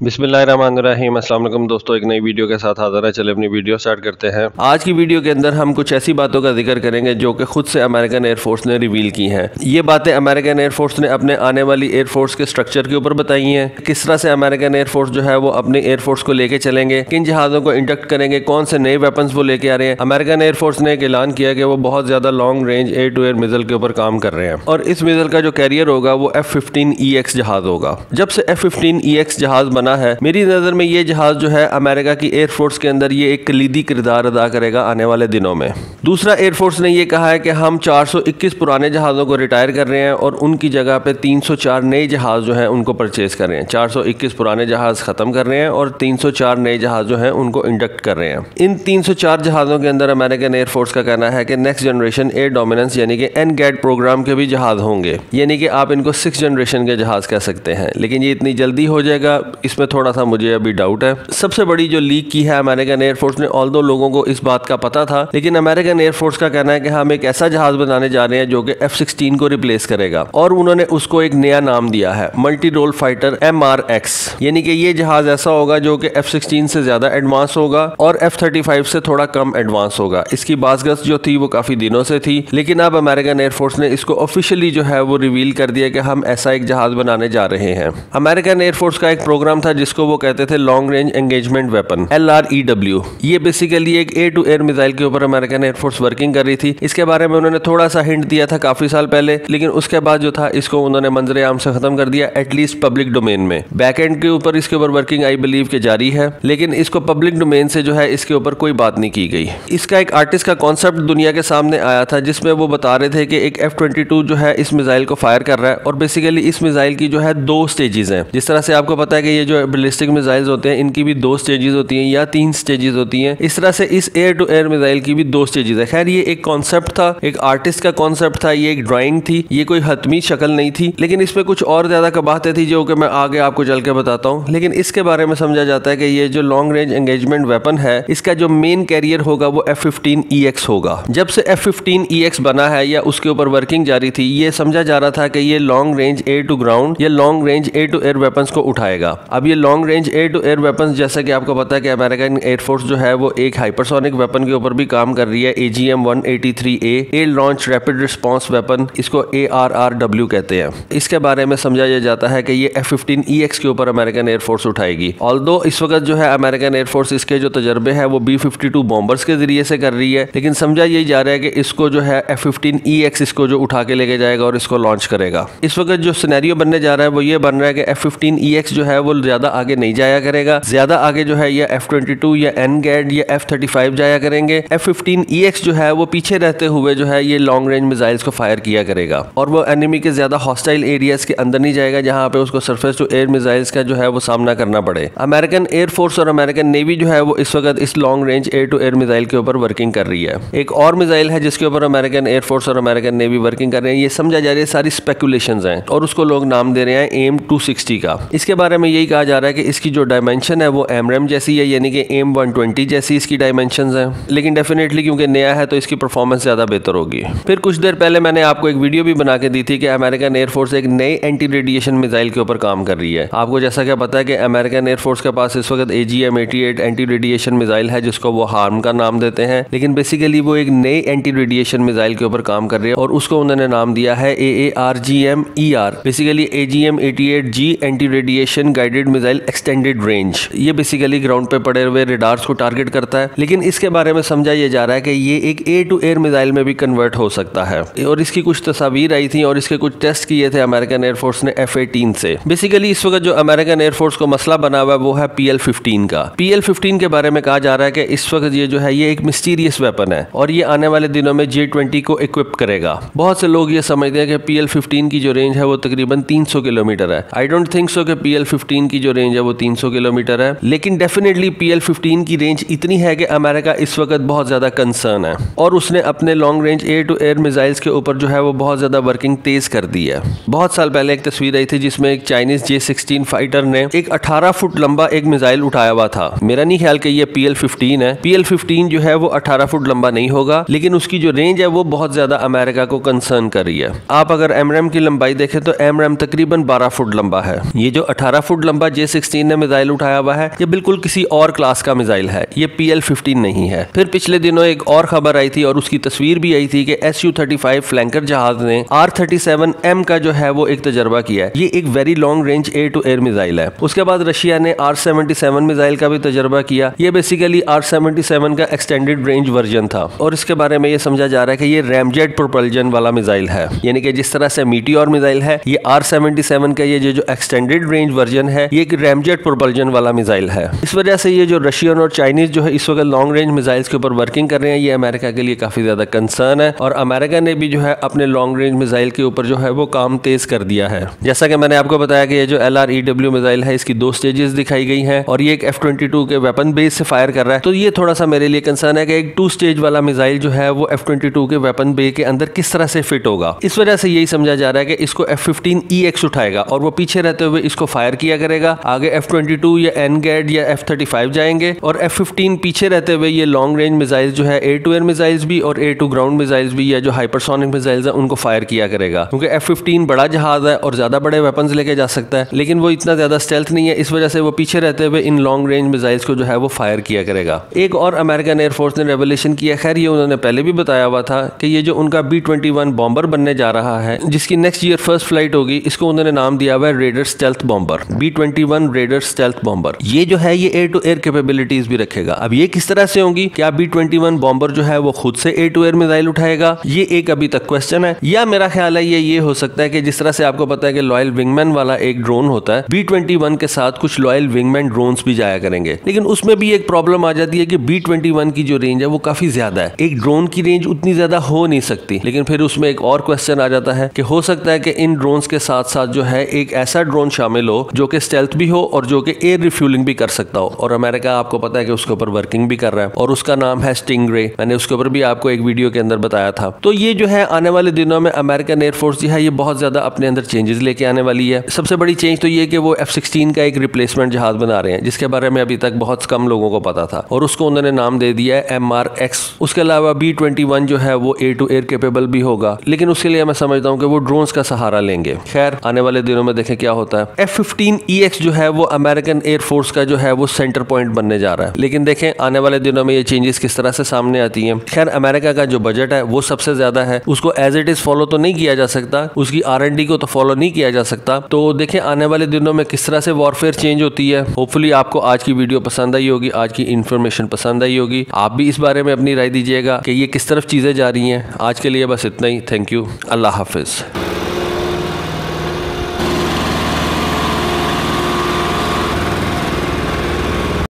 अस्सलाम वालेकुम दोस्तों, एक नई वीडियो के साथ हाजिर है। चले अपनी वीडियो स्टार्ट करते हैं। आज की वीडियो के अंदर हम कुछ ऐसी बातों का ज़िक्र करेंगे जो कि खुद से अमेरिकन एयरफोर्स ने रिवील की हैं। ये बातें अमेरिकन एयरफोर्स ने अपने आने वाली एयरफोर्स के स्ट्रक्चर के ऊपर बताई हैं। किस तरह से अमेरिकन एयरफोर्स जो है वो अपने एयरफोर्स को लेके चलेंगे, किन जहाज़ों को इंडक्ट करेंगे, कौन से नए वेपन्स वो लेके आ रहे हैं। अमेरिकन एयरफोर्स ने एक ऐलान किया कि वो बहुत ज़्यादा long range air to air missile के ऊपर काम कर रहे हैं। और इस मिजल का जो कैरियर होगा वो एफ़ फिफ्टीन ई एक्स जहाज़ होगा। जब से एफ़ फिफ्टीन ई एक्स जहाज़ बना है। मेरी नज़र में ये जहाज़ जो है अमेरिका की एयरफोर्स के अंदर ये एक कलीदी किरदार अदा करेगा आने वाले दिनों में। दूसरा एयरफोर्स ने ये कहा है कि हम 421 पुराने जहाज़ों को रिटायर कर रहे हैं और उनकी जगह पे 304 नए जहाज़ जो हैं उनको परचेज़ कर रहे हैं। 421 पुराने जहाज़ ख़त्म कर रहे हैं और 304 नए जहाज़ जो हैं उनको इंडक्ट कर रहे हैं। इन 304 जहाज़ों के अंदर अमेरिकन एयरफोर्स का कहना है कि नेक्स्ट जनरेशन एयर डोमिनेंस यानी कि एन प्रोग्राम के भी जहाज़ होंगे। यानी कि आप इनको सिक्स जनरेशन के जहाज़ कह सकते हैं। लेकिन ये इतनी जल्दी हो जाएगा इसमें थोड़ा सा मुझे अभी डाउट है। सबसे बड़ी जो लीक की है अमेरिकन एयरफोर्स ने ऑल दो लोगों को इस बात का पता था, लेकिन अमेरिकन एयरफोर्स का कहना है कि हम एक ऐसा जहाज़ बनाने जा रहे हैं जो कि एफ़ सिक्सटीन को रिप्लेस करेगा। और उन्होंने उसको एक नया नाम दिया है multi role fighter M R X यानी कि ये जहाज़ ऐसा होगा जो कि एफ़ सिक्सटीन से ज़्यादा एडवांस होगा और एफ़ थर्टी फाइव से थोड़ा कम एडवांस होगा। इसकी बासगस जो थी वो काफ़ी दिनों से थी, लेकिन अब अमेरिकन एयरफोर्स ने इसको ऑफिशियली जो है वो रिवील कर दिया कि हम ऐसा एक जहाज़ बनाने जा रहे हैं। अमेरिकन एयरफोर्स का एक प्रोग्राम था जिसको वो कहते थे long range engagement weapon L R E W ये बेसिकली एक एयर टू एयर मिसाइल के ऊपर अमेरिकन एयरफोर्स वर्किंग कर रही थी। इसके बारे में उन्होंने थोड़ा सा हिंट दिया था काफ़ी साल पहले, लेकिन उसके बाद जो था, इसको उन्होंने मंजर आम से खत्म कर दिया एटलीस्ट पब्लिक डोमेन में। बैक एंड के ऊपर इसके ऊपर वर्किंग आई बिलीव के जारी है, लेकिन इसको पब्लिक डोमेन से जो है, इसके ऊपर कोई बात नहीं की गई। इसका एक आर्टिस्ट का कॉन्सेप्ट दुनिया के सामने आया था, जिसमें वो बता रहे थे कि एक एफ़ ट्वेंटी टू जो है, इस मिसाइल को फायर कर रहा है, और बेसिकली इस मिसाइल की जो है, दो स्टेजेस हैं। जिस तरह से आपको पता है कि ये जो बलिस्टिक मिसाइल्स होते हैं, इनकी भी दो स्टेजेस होती हैं या तीन स्टेजेस होती हैं। इस तरह से इस एयर टू एयर मिसाइल की भी दो स्टेजेस है। खैर, ये एक कॉन्सेप्ट था, एक आर्टिस्ट का कॉन्सेप्ट था, ये एक ड्राइंग थी, ये कोई हतमी शक्ल नहीं थी। लेकिन इसमें कुछ और ज़्यादा कबाहतें थी जो कि मैं आगे आपको चल के बताता हूँ। लेकिन इसके बारे में समझा जाता है कि ये जो लॉन्ग रेंज एंगेजमेंट वेपन है, इसका जो मेन कैरियर होगा वो एफ़ फिफ्टीन एक्स होगा। जब से एफ़ फिफ्टीन एक्स बना है या उसके ऊपर वर्किंग जारी थी, ये समझा जा रहा था कि ये long range air to ground या long range air to air weapon को उठाएगा। अब ये long range air to air weapons जैसा कि आपको पता है कि अमेरिकन एयरफोर्स जो है वो एक हाइपरसोनिक वेपन के ऊपर भी काम कर रही है A G M one eighty three A air launch rapid response weapon इसको ए आर आर डब्ल्यू कहते हैं। इसके बारे में समझाया जाता है कि ये एफ़ फिफ्टीन ई एक्स के ऊपर अमेरिकन एयरफोर्स उठाएगी। ऑल इस वक्त जो है अमेरिकन एयरफोर्स इसके जो तजर्बे है, वो बी फिफ्टी टू बॉम्बर्स के ज़रिए से कर रही है, लेकिन समझा यही जा रहा है कि इसको जो है एफ़ फिफ्टीन ई एक्स इसको जो उठा के लेके जाएगा और इसको लॉन्च करेगा। इस वक्त जो सिनेरियो बनने जा रहा है, वो ये बन रहा है कि एफ़ फिफ्टीन ई एक्स जो है वो ज़्यादा आगे नहीं जाया करेगा। ज़्यादा आगे जो है ये एफ़ ट्वेंटी टू या एन गैड या एफ़ थर्टी फाइव जाया करेंगे। एफ़ फिफ्टीन ई एक्स जो है वो पीछे रहते हुए जो है ये लॉन्ग रेंज मिसाइल्स को फायर किया करेगा। और वो एनिमी के ज़्यादा हॉस्टाइल एरियाज़ के अंदर नहीं जाएगा, जहाँ पे उसको सरफेस टू एयर मिसाइल्स का जो है वो सामना करना पड़े। अमेरिकन एयरफोर्स और अमेरिकन नेवी जो है वो इस वक्त इस long range air to air missile के ऊपर वर्किंग कर रही है। एक और मिसाइल है जिसके ऊपर अमेरिकन एयरफोर्स और अमेरिकन नेवी वर्किंग कर रहे हैं। ये समझा जा रही है सारी स्पेकुलेशन है और उसको लोग नाम दे रहे हैं एम टू का। इसके बारे में यही कहा जा रहा है कि इसकी जो डायमेंशन है वो एमरेम जैसी है, यानी कि एम वन जैसी इसकी डायमेंशन है। लेकिन डेफिनेटली क्योंकि नया है तो इसकी परफॉर्मेंस ज़्यादा बेहतर होगी। फिर कुछ देर पहले मैंने आपको एक वीडियो भी बना के दी थी कि अमेरिकन एयरफोर्स एक नए एंटी रेडिएशन मिसाइल के ऊपर काम कर रही है। आपको जैसा क्या पता है कि अमेरिकन एयरफोर्स के पास इस वक्त A G M eighty eight anti radiation missile है, जिसको वो हार्म का नाम देते हैं। लेकिन बेसिकली वो एक नए एंटी रेडिएशन मिसाइल के ऊपर काम कर रही है और उसको उन्होंने नाम दिया है A A R G M E R basically A G M eighty eight G anti radiation guided missile extended range ये बेसिकली ग्राउंड पे पड़े हुए रिडार्स को टारगेट करता है। लेकिन इसके बारे में समझा यह जा रहा है कि ये एक एयर टू एयर मिसाइल में भी कन्वर्ट हो सकता है। और इसकी कुछ तस्वीर आई थी और इसके कुछ टेस्ट किए थे अमेरिकन एयरफोर्स ने एफ़ एटीन से। बेसिकली इस वक्त जो अमेरिकन एयरफोर्स को मसला बना हुआ है वो है पी एल फिफ्टीन का। पी एल फिफ्टीन के बारे में कहा जा रहा है कि इस वक्त ये जो है ये एक मिस्टीरियस वेपन है और ये आने वाले दिनों में जे ट्वेंटी को इक्विप करेगा। बहुत से लोग ये समझते हैं कि पी एल फिफ्टीन की जो रेंज है वो तकरीबन तीन सौ किलोमीटर है। आई डोंट थिंक सो कि पी एल फिफ्टीन की जो रेंज है वो तीन सौ किलोमीटर है। लेकिन डेफिनेटली पी एल की रेंज इतनी है कि अमेरिका इस वक्त बहुत ज़्यादा कंसर्न है। और उसने अपने long range air to air missiles के ऊपर जो है वो बहुत ज़्यादा वर्किंग तेज कर दी है। बहुत साल पहले एक तस्वीर आई थी जिसमें एक चाइनीज़ जे सिक्सटीन फाइटर ने एक 18 फुट लंबा एक मिसाइल उठाया हुआ था। मेरा नहीं ख्याल कि ये पी एल फिफ्टीन है। पी एल फिफ्टीन जो है वो 18 फुट लंबा नहीं होगा, लेकिन उसकी जो रेंज है वो बहुत ज़्यादा अमेरिका को कंसर्न कर रही है। आप अगर एमरेम की लंबाई देखें तो एमरेम तकरीबन 12 फुट लंबा है। ये जो 18 फुट लंबा जे सिक्सटीन ने मिसाइल उठाया हुआ है। ये बिल्कुल किसी और क्लास का मिसाइल है। ये पी एल फिफ्टीन नहीं है। फिर पिछले दिनों एक और खबर आई थी और उसकी तस्वीर भी आई थी कि S U thirty five flanker जहाज़ ने आर थर्टी सेवन एम का जो है वो एक तजर्बा किया है। ये एक very long range air to air missile है। उसके बाद रशिया ने आर सेवेंटी सेवन मिसाइल का भी तजर्बा किया। ये बेसिकली आर सेवेंटी सेवन का एक्सटेंडेड रेंज वर्जन था। और इसके बारे में ये समझा जा रहा है कि ये रैमजेट प्रोपल्जन वाला मिसाइल है। यानी कि जिस तरह से मीटी और मिसाइल है, ये आर सेवेंटी सेवन का ये जो एक्सटेंडेड रेंज वर्जन है, ये एक रैमजेट प्रोपल्जन वाला मिसाइल है। इस वजह से ये जो रशियन और चाइनीज़ जो है, इस वक्त लॉन्ग रेंज मिसाइल्स के ऊपर वर्किंग कर रहे हैं, ये अमेरिका के लिए काफ़ी ज़्यादा कंसर्न है। और अमेरिका ने भी जो है, अपने लॉन्ग रेंज मिसाइल के ऊपर जो है, वो काम तेज कर दिया है। जैसा कि मैंने आपको बताया कि ये जो एल मिसाइल है, इसकी दो स्टेजेस दिखाई गई है और ये एक एफ़ के वेपन बेस से फायर कर रहा है। तो ये थोड़ा सा मेरे लिए कंसर्न है कि एक टू स्टेज वाला मिसाइल जो है, वो एफ़ के वेपन बे के अंदर किस तरह से फिट होगा। इस वजह से यही समझा जा रहा है कि इसको एफ़ फिफ्टीन एक्स उठाएगा और वो पीछे रहते हुए इसको फायर किया करेगा। आगे एफ़ या एन या एफ़ जाएँगे और एफ़ पीछे रहते हुए ये लॉन्ग रेंज मिसाइल जो है एयर टू एयर मिसाइल्स भी और एयर टू ग्राउंड मिसाइल्स भी या जो हाइपरसोनिक मिसाइल्स है, उनको फायर किया करेगा। क्योंकि एफ़ फिफ्टीन बड़ा जहाज़ है और ज़्यादा बड़े वेपन लेके जा सकता है, लेकिन वो इतना ज़्यादा स्टेल्थ नहीं है, इस वजह से वो पीछे रहते हुए इन लॉन्ग रेंज मिसाइल्स को जो है, वो फायर किया करेगा। एक और अमेरिकन एयरफोर्स ने रेवोल्यूशन किया। खैर, ये उन्होंने पहले भी बताया हुआ था कि ये जो उनका बी ट्वेंटी वन बॉम्बर बनने जा रहा है, जिसकी नेक्स्ट ईयर फ़र्स्ट फ़्लाइट होगी, इसको उन्होंने नाम दिया हुआ है raider stealth bomber B twenty one raider stealth bomber ये जो है, ये एयर टू एयर कैपेबिलिटीज भी रखेगा। अब ये किस तरह से होंगी? क्या बी ट्वेंटी वन बॉम्बर जो है, वो खुद से एयर टू एयर मिसाइल उठाएगा? ये एक अभी तक क्वेश्चन है। या मेरा ख्याल है, ये ये हो सकता है कि जिस तरह से आपको पता है कि लॉयल विंगमैन वाला एक ड्रोन होता है बी ट्वेंटी वन के साथ कुछ लॉयल विंगमैन ड्रोन भी जाया करेंगे। लेकिन उसमें भी एक प्रॉब्लम आ जाती है कि बी ट्वेंटी वन की जो रेंज है, वो काफ़ी ज़्यादा है। एक ड्रोन की रेंज उतनी ज़्यादा हो नहीं सकती। लेकिन फिर उसमें एक और क्वेश्चन आ जाता है कि हो सकता है कि इन ड्रोन के साथ साथ जो है, एक ऐसा ड्रोन शामिल हो, जो कि स्टेल्थ भी हो और जो कि एयर रिफ्यूलिंग भी कर सकता हो। और अमेरिका आपको पता है कि उसके ऊपर वर्किंग भी कर रहा है। और उसका नाम है स्टिंग रे मैंने उसके ऊपर भी आपको एक वीडियो के अंदर बताया था। तो ये जो है, आने वाले दिनों में अमेरिकन एयरफोर्स जो है, ये बहुत ज़्यादा अपने अंदर चेंजेस लेके आने वाली है। सबसे बड़ी चेंज तो ये कि वो एफ़ सिक्सटीन का एक रिप्लेसमेंट जहाज़ बना रहे हैं, जिसके बारे में अभी तक बहुत कम लोगों को पता था। और उसको उन्होंने नाम दे दिया है एम आर एक्स उसके अलावा बी ट्वेंटी वन जो है, वो एयर टू एयर केपेबल भी होगा। लेकिन उसके लिए मैं समझता हूँ कि वो ड्रोन्स का सहारा लेंगे। खैर, आने वाले दिनों में देखें क्या होता है। एफ़ फिफ्टीन ई एक्स जो है वो अमेरिकन एयरफोर्स का जो है वो सेंटर पॉइंट बनने जा रहा है। लेकिन देखें, आने वाले दिनों में ये चेंजेस किस तरह से सामने आती हैं। खैर अमेरिका का जो बजट है, वो सबसे ज़्यादा है। उसको एज इट इज़ फॉलो तो नहीं किया जा सकता। उसकी आर एन डी को तो फॉलो नहीं किया जा सकता। तो देखें, आने वाले दिनों में किस तरह से वॉरफेयर चेंज होती है। होपफुली आपको आज की वीडियो पसंद आई होगी, आज की इन्फॉर्मेशन पसंद आई होगी। आप भी इस बारे में अपनी राय दीजिएगा कि ये किस तरफ़ चीज़ें जा रही हैं। आज के लिए बस इतना ही। थैंक यू अल्लाह हाफिज़।